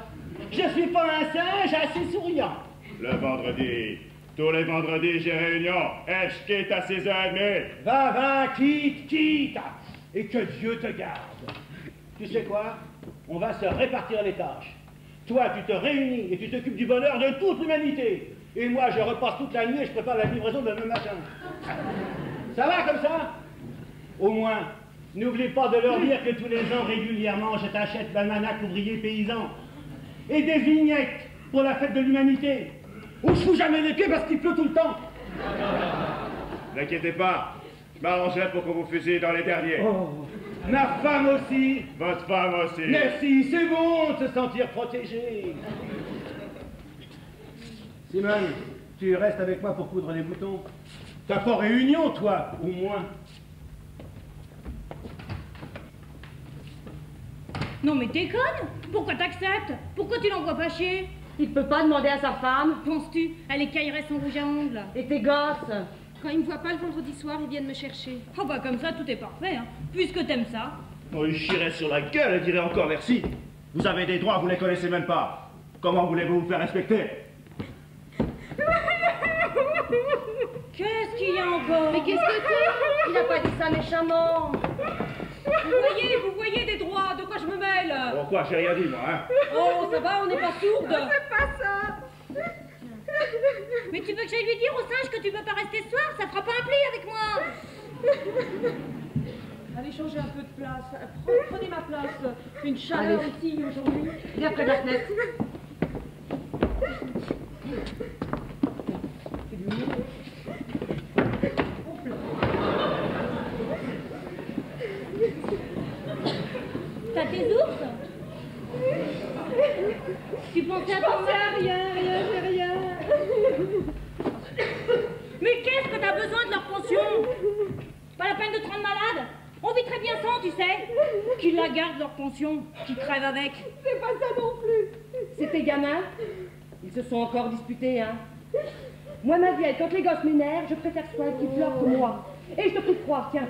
Je suis pas un singe assez souriant. Le vendredi. Tous les vendredis, j'ai réunion. Et je quitte à 6h30. Va, va, quitte, quitte Et que Dieu te garde. Tu sais quoi? On va se répartir les tâches. Toi, tu te réunis et tu t'occupes du bonheur de toute l'humanité. Et moi, je repasse toute la nuit et je prépare la livraison de demain matin. Ça va comme ça? Au moins, n'oublie pas de leur dire que tous les ans, régulièrement, je t'achète l'almanach ouvrier paysan et des vignettes pour la fête de l'humanité. Où je fous jamais les pieds parce qu'il pleut tout le temps. N'inquiétez pas. Je m'arrangerai pour qu'on vous fusille dans les derniers. Oh, ma femme aussi. Votre femme aussi. Merci, c'est bon de se sentir protégé. Simone, tu restes avec moi pour coudre les boutons. T'as pas réunion, toi, au moins. Non mais déconne Pourquoi t'acceptes? Pourquoi tu l'envoies pas chier? Il peut pas demander à sa femme. Penses-tu? Elle écaillerait son rouge à ongles. Et tes gosses? Quand ils me voient pas le vendredi soir, ils viennent me chercher. Oh bah comme ça, tout est parfait, hein. Puisque t'aimes ça. On lui chierait sur la gueule et dirait encore merci. Vous avez des droits, vous les connaissez même pas. Comment voulez-vous vous faire respecter? Qu'est-ce qu'il y a encore? Mais qu'est-ce que c'est Il a pas dit ça méchamment. Vous voyez, vous voyez des droits, de quoi je me mêle? Pourquoi J'ai rien dit, moi, hein Oh, ça va, on n'est pas sourde C'est pas ça Mais tu veux que j'aille lui dire au singe que tu veux pas rester ce soir? Ça fera pas un pli avec moi Allez changer un peu de place. Prenez, prenez ma place. C'est une chaleur ici aujourd'hui. Viens près de la fenêtre. T'as tes ours? Tu pensais à ton mère Rien, rien, j'ai rien. Mais qu'est-ce que t'as besoin de leur pension? Pas la peine de te rendre malade? On vit très bien sans, tu sais Qu'ils la gardent leur pension, qu'ils crèvent avec. C'est pas ça non plus. C'était gamin. Ils se sont encore disputés, hein. Moi, ma vieille, quand les gosses m'énervent, je préfère que ce soit un qui pleure que moi. Et je te prie de croire, tiens.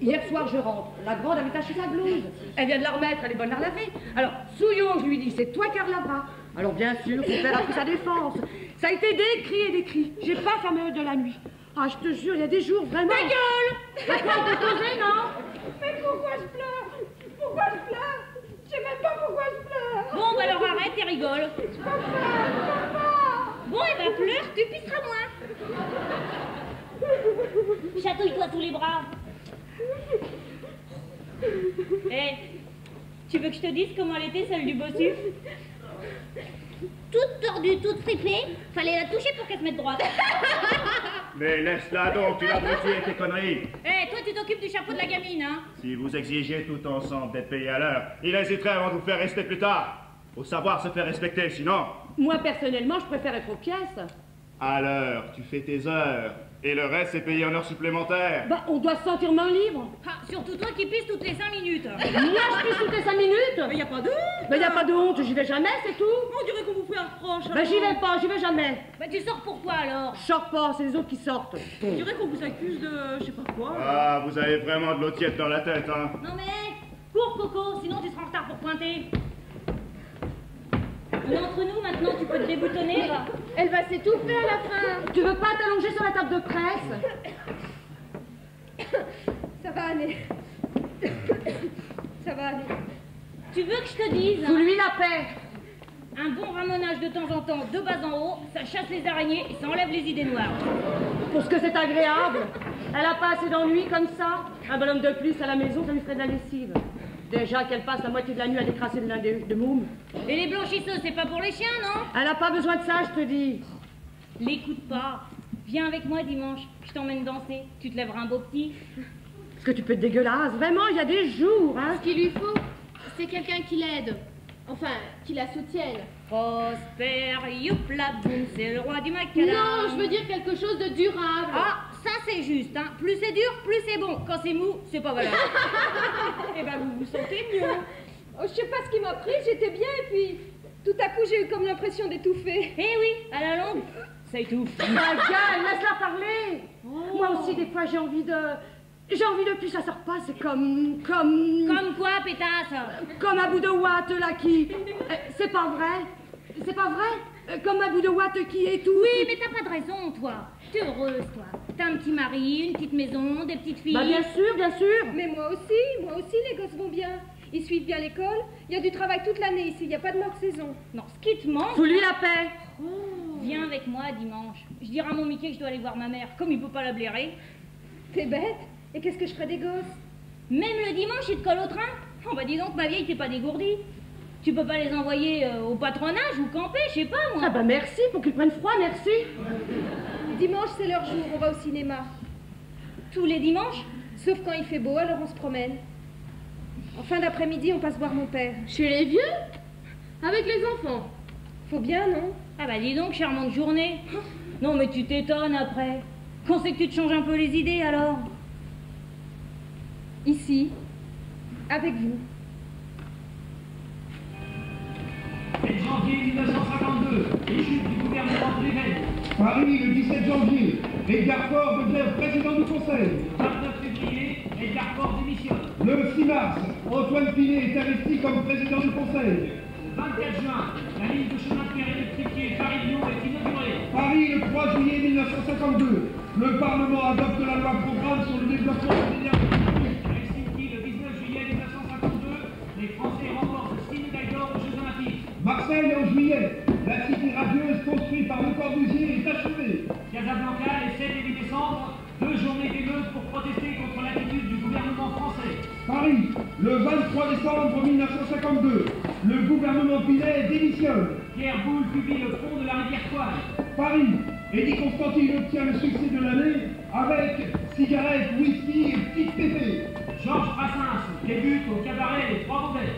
Hier soir, je rentre. La grande avait taché sa blouse. Elle vient de la remettre, elle est bonne à la laver. Alors, souillon, je lui dis, c'est toi qui lavera. Alors, bien sûr, son père a pris sa défense. Ça a été décrit et décrit. J'ai pas fameuse de la nuit. Ah, je te jure, il y a des jours vraiment. Ta gueule La quoi, te poser, non? Mais pourquoi je pleure? Pourquoi je pleure? Je sais même pas pourquoi je pleure. Bon, bah alors arrête et rigole. Je peux pas, je peux pas. Bon, et ben pleure, tu pisseras moins. Chatouille-toi tous les bras. Eh, tu veux que je te dise comment elle était, celle du bossu Toute tordue, toute fripée, fallait la toucher pour qu'elle se mette droite. Mais laisse-la donc, tu l'as avec tes conneries. Eh, toi, tu t'occupes du chapeau de la gamine, hein Si vous exigez tout ensemble d'être payé à l'heure, il hésiterait avant de vous faire rester plus tard. Faut savoir se faire respecter, sinon, Moi, personnellement, je préfère être aux pièces. à l'heure, tu fais tes heures. Et le reste, c'est payé en heures supplémentaires. Bah, on doit se sentir main libre. Ah, Surtout toi qui pisses toutes les 5 minutes. Moi, je pisse toutes les 5 minutes. Mais y a pas de honte. Mais y a pas de honte, j'y vais jamais, c'est tout. On dirait qu'on vous fait un reproche. Bah, j'y vais pas, j'y vais jamais. Bah, tu sors pourquoi alors Je sors pas, c'est les autres qui sortent. On dirait qu'on vous accuse de je sais pas quoi. Ah, vous avez vraiment de l'eau tiède dans la tête, hein Non mais, cours Coco, sinon tu seras en retard pour pointer. On est entre nous maintenant, tu peux te déboutonner. Elle va s'étouffer à la fin. Tu veux pas t'allonger sur la table de presse? Ça va aller. Ça va aller. Tu veux que je te dise Sous lui la paix. Un bon ramonage de temps en temps, de bas en haut, ça chasse les araignées et ça enlève les idées noires. Pour ce que c'est agréable. Elle a pas assez d'ennui comme ça. Un bonhomme de plus à la maison, ça lui ferait de la lessive. Déjà qu'elle passe la moitié de la nuit à décrasser de linge de môme. Et les blanchisseuses, c'est pas pour les chiens, non? Elle a pas besoin de ça, je te dis. L'écoute pas. Viens avec moi dimanche, je t'emmène danser. Tu te lèveras un beau petit. Est-ce que tu peux être dégueulasse Vraiment, il y a des jours, hein Ce qu'il lui faut, c'est quelqu'un qui l'aide. Enfin, qui la soutienne. Prosper, youpla boum, c'est le roi du macadam. Non, je veux dire quelque chose de durable. Ah, ça c'est juste, hein. Plus c'est dur, plus c'est bon. Quand c'est mou, c'est pas valable. Eh ben, vous vous sentez mieux. Oh, je sais pas ce qui m'a pris, j'étais bien et puis tout à coup j'ai eu comme l'impression d'étouffer. Eh oui, à la longue, ça étouffe. Ma gueule, laisse-la parler. Moi aussi, des fois, j'ai envie de. J'ai envie de plus, ça sort pas, c'est comme. Comme. Comme quoi, pétasse Comme un bout de ouate là qui. Euh, c'est pas vrai? C'est pas vrai? Euh, Comme un bout de ouate qui est tout. Oui, mais t'as pas de raison, toi. T'es heureuse, toi. T'as un petit mari, une petite maison, des petites filles. Bah, bien sûr, bien sûr. Mais moi aussi, moi aussi les gosses vont bien. Ils suivent bien l'école. Il y a du travail toute l'année ici, il n'y a pas de mort-saison. Non, ce qui te manque. Sous lui la paix. Viens avec moi dimanche. Je dirai à mon Mickey que je dois aller voir ma mère, comme il peut pas la blairer. T'es bête Et qu'est-ce que je ferai des gosses? Même le dimanche, il te colle au train Oh bah dis donc, ma vieille, t'es pas dégourdie. Tu peux pas les envoyer euh, au patronage ou camper, je sais pas moi. Ah bah merci pour qu'ils prennent froid, merci. Dimanche, c'est leur jour, on va au cinéma. Tous les dimanches Sauf quand il fait beau, alors on se promène. En fin d'après-midi, on passe voir mon père. Chez les vieux? Avec les enfants? Faut bien, non? Ah bah dis donc, charmante journée. Non mais tu t'étonnes après. Quand c'est que tu te changes un peu les idées alors? Ici, avec vous. 7 janvier 1952, Paris, le 17 janvier, Edgar Faure devient président du Conseil. 29 février, Edgar Faure démissionne. Le 6 mars, Antoine Pinet est investi comme président du Conseil. 24 juin, la ligne de chemin de fer électrifié Paris-Lyon est inaugurée. Paris, le 3 juillet 1952, le Parlement adopte la loi programme sur le développement de l'énergie. Helsinki, le 19 juillet 1952, les Français remportent le 6 médailles d'or aux Jeux Olympiques. Marseille, en juillet, la cité radieuse construite par Le Corbusier est achevée. Casablanca, les 7 et 8 décembre, deux journées d'émeute pour protester contre l'attitude du gouvernement français. Paris, le 23 décembre 1952, le gouvernement Pinet démissionne. Pierre Boulle publie le fond de la rivière Coire. Paris, Eddie Constantine obtient le succès de l'année avec cigarettes, whisky et petite pépé. Georges Brassens débute au cabaret Les Trois Mauvais.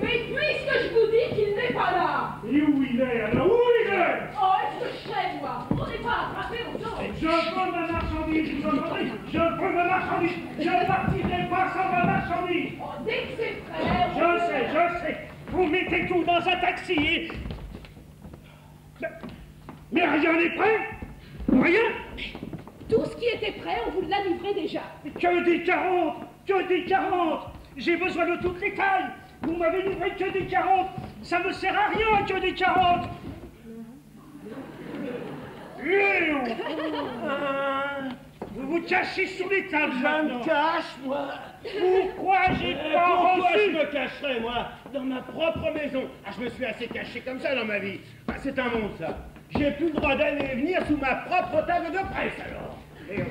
Mais puisque je vous dis qu'il n'est pas là. Et où il est? Alors Où il est? Oh, est-ce que je sais, moi? On n'est pas attrapé au temps Je veux ma marchandise, vous entendez Je veux ma marchandise. Je ne partirai pas sans ma marchandise. Oh, dès que c'est prêt, Je sais, je sais. Vous mettez tout dans un taxi et... Mais, mais rien n'est prêt. Rien. Tout ce qui était prêt, on vous l'a livré déjà. Que des 40 Que des 40 J'ai besoin de toutes les tailles Vous m'avez livré que des 40 Ça me sert à rien que des 40 Léo Euh, Vous vous cachez sous les tables Je me cache, moi. Pourquoi j'ai Euh, pas Pourquoi reçu je me cacherais, moi Dans ma propre maison? Ah, je me suis assez caché comme ça dans ma vie. Ah, c'est un monde, ça. J'ai plus le droit d'aller et venir sous ma propre table de presse, alors. Léon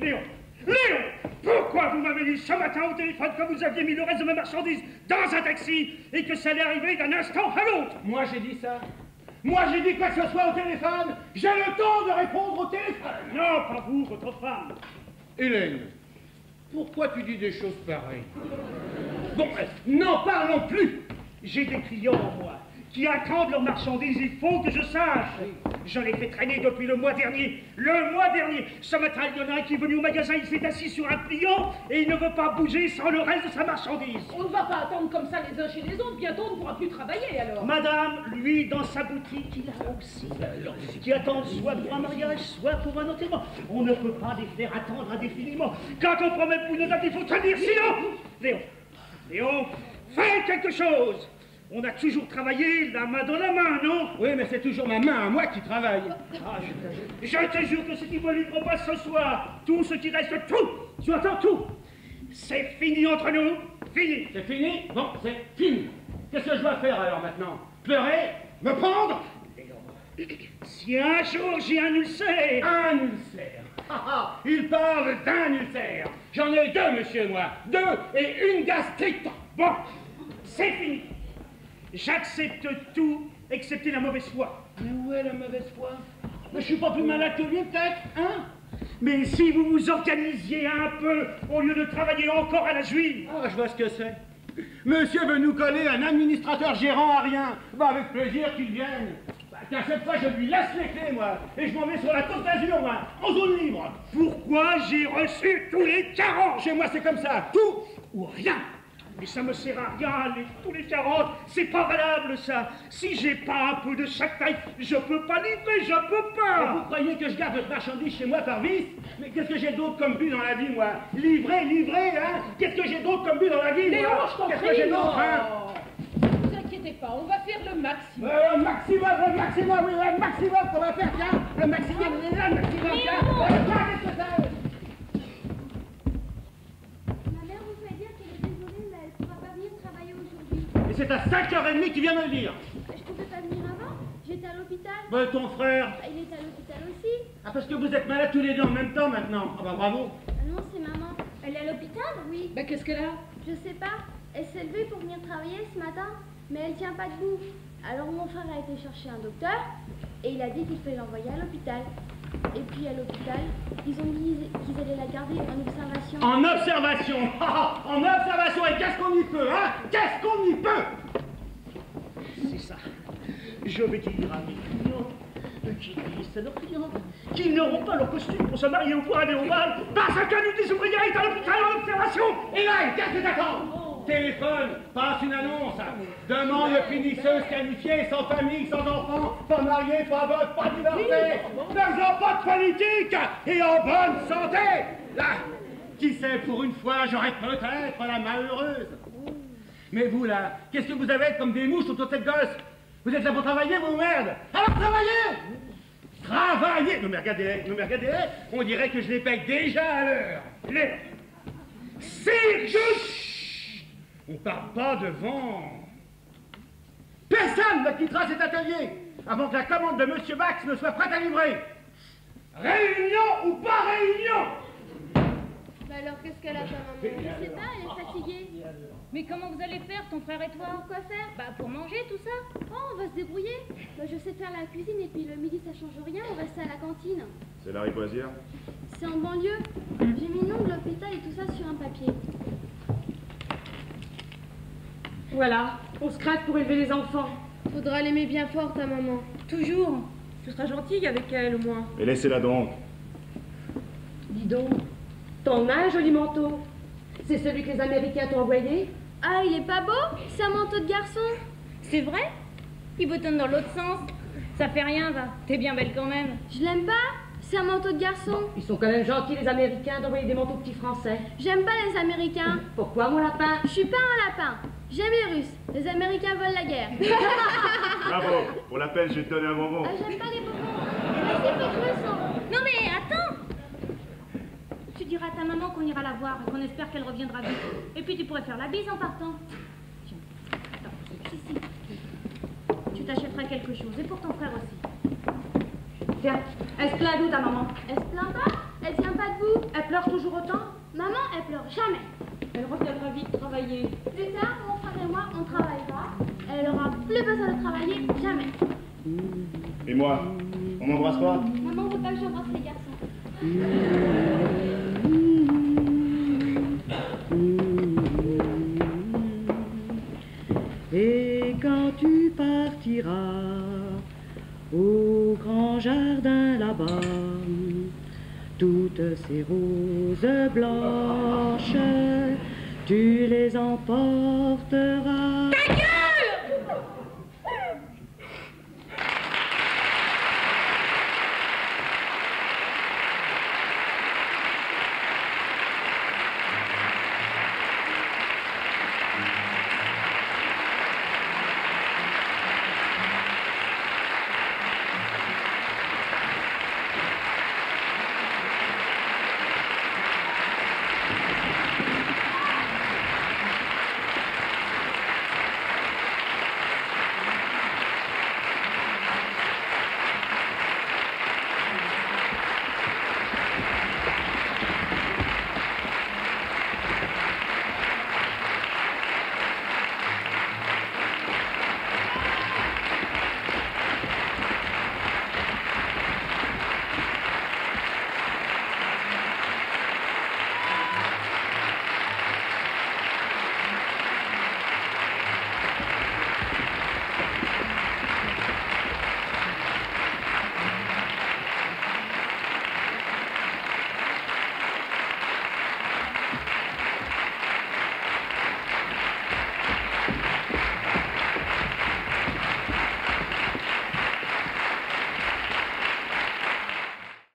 Léon Léon Pourquoi vous m'avez dit ce matin au téléphone que vous aviez mis le reste de ma marchandise dans un taxi et que ça allait arriver d'un instant à l'autre? Moi, j'ai dit ça. Moi, j'ai dit quoi que ce soit au téléphone. J'ai le temps de répondre au téléphone. Non, pas vous, votre femme. Hélène, pourquoi tu dis des choses pareilles? Bon, euh, n'en parlons plus. J'ai des clients, moi, qui attendent leurs marchandises. Il faut que je sache. Je l'ai fait traîner depuis le mois dernier. Le mois dernier. Ce matin, il y en a un qui est venu au magasin, il s'est assis sur un pliant et il ne veut pas bouger sans le reste de sa marchandise. On ne va pas attendre comme ça les uns chez les autres. Bientôt, on ne pourra plus travailler alors. Madame, lui, dans sa boutique, il a aussi alors, qui attendent soit pour un mariage, soit pour un enterrement. On ne peut pas les faire attendre indéfiniment. Quand on promet pour une date, il faut tenir, sinon... Léon, Léon, Faites quelque chose On a toujours travaillé la main dans la main, non? Oui, mais c'est toujours ma main à moi qui travaille. Ah, je, je te jure que si tu ne livres pas ce soir, tout ce qui reste, tout, tu entends tout. C'est fini entre nous Fini. C'est fini? Bon, c'est fini. Qu'est-ce que je dois faire alors maintenant? Pleurer? Me pendre? Si un jour j'ai un ulcère. Un ulcère. Ah, ah, Il parle d'un ulcère. J'en ai deux, monsieur, moi. Deux et une gastrite. Bon, c'est fini J'accepte tout, excepté la mauvaise foi. Mais où est la mauvaise foi? Mais je suis pas plus malade que lui, peut-être, hein? Mais si vous vous organisiez un peu, au lieu de travailler encore à la juive Ah, je vois ce que c'est. Monsieur veut nous coller un administrateur gérant à rien. Bah, avec plaisir qu'il vienne. Bah, car cette fois, je lui laisse les clés, moi. Et je m'en vais sur la côte d'Azur, moi, en zone libre. Pourquoi j'ai reçu tous les 40 Chez moi, c'est comme ça. Tout ou rien. Mais ça me sert à rien, les, tous les 40, c'est pas valable ça. Si j'ai pas un peu de chaque taille, je peux pas livrer, je peux pas. Vous croyez que je garde votre marchandise chez moi par vice? Mais qu'est-ce que j'ai d'autre comme but dans la vie, moi? Livrer, livrer, hein? Qu'est-ce que j'ai d'autre comme but dans la vie, Léon, moi? je t'en Qu'est-ce que j'ai d'autre, hein? Ne vous inquiétez pas, on va faire le maximum. Euh, le maximum, le maximum, oui, le maximum qu'on va faire, tiens. Le maximum, le maximum, tiens Euh, tiens, qu'est-ce que c'est Ma mère vous fait dire qu'elle est désolée, mais elle ne pourra pas venir travailler aujourd'hui. Et c'est à 5h30 que tu viens me le dire Je pouvais pas venir avant? J'étais à l'hôpital. Bah, ton frère Bah, Il est à l'hôpital aussi. Ah, parce que vous êtes malades tous les deux en même temps, maintenant Ah bah, bravo Ah non, c'est maman. Elle est à l'hôpital Oui. Bah, qu'est-ce qu'elle a? Je sais pas. Elle s'est levée pour venir travailler ce matin, mais elle tient pas debout. Alors mon frère a été chercher un docteur et il a dit qu'il fallait l'envoyer à l'hôpital. Et puis à l'hôpital, ils ont dit qu'ils allaient la garder en observation. En observation Ah, ah, En observation Et qu'est-ce qu'on y peut, hein? Qu'est-ce qu'on y peut? Je vais dire à mes clients qui disent à leurs clients qu'ils n'auront pas leur costume pour se marier ou pour aller au bal parce qu'un des ouvriers est à l'hôpital en observation. Et là, qu'est-ce que t'attends Téléphone, passe une annonce. Demande de finisseuse qualifiée, sans famille, sans enfants, pas mariée, pas veuve, pas divorcée, n'ayant pas de politique et en bonne santé. Là, qui sait, pour une fois, j'aurais peut-être la malheureuse. Mais vous, là, qu'est-ce que vous avez comme des mouches autour de cette gosse? Vous êtes là pour travailler, vous, merde Alors travaillez Travaillez Ne me regardez, regardez, on dirait que je les paye déjà à l'heure. Les... C'est juste on parle pas de vent. Personne ne quittera cet atelier avant que la commande de Monsieur Bax ne soit prête à livrer. Réunion ou pas réunion Bah alors qu'est-ce qu'elle a ta maman Je sais pas, elle est fatiguée. Mais comment vous allez faire, ton frère et toi Quoi faire Bah pour manger tout ça. Oh, on va se débrouiller. Bah, je sais faire la cuisine et puis le midi ça change rien, on reste à la cantine. C'est la ripoisière C'est en banlieue. J'ai mis le nom de l'hôpital et tout ça sur un papier. Voilà, on se craque pour élever les enfants. Faudra l'aimer bien fort, ta maman. Toujours. Tu seras gentille avec elle, au moins. Et laissez-la donc. Dis donc, t'en as un joli manteau. C'est celui que les Américains t'ont envoyé Ah, il est pas beau C'est un manteau de garçon. C'est vrai? Il boutonne dans l'autre sens. Ça fait rien, va. T'es bien belle quand même. Je l'aime pas C'est un manteau de garçon. Ils sont quand même gentils, les Américains, d'envoyer des manteaux petits français. J'aime pas les Américains. Pourquoi, mon lapin? Je suis pas un lapin. J'aime les Russes. Les Américains veulent la guerre. Bravo Pour la peine, je vais te donner un bonbon. Ah, j'aime pas les bonbons. Diras à ta maman qu'on ira la voir et qu'on espère qu'elle reviendra vite. Et puis tu pourrais faire la bise en partant. Tiens, attends, si, si. Tu t'achèteras quelque chose, et pour ton frère aussi. Tiens, elle se plaint d'où ta maman? Elle se plaint pas Elle tient pas debout. Elle pleure toujours autant? Maman, elle pleure jamais. Elle reviendra vite travailler. Plus tard, mon frère et moi, on travaillera. Elle aura plus besoin de travailler, jamais. Et moi On m'embrasse pas? Maman veut pas que j'embrasse les garçons. Et quand tu partiras au grand jardin là-bas, toutes ces roses blanches, tu les emporteras.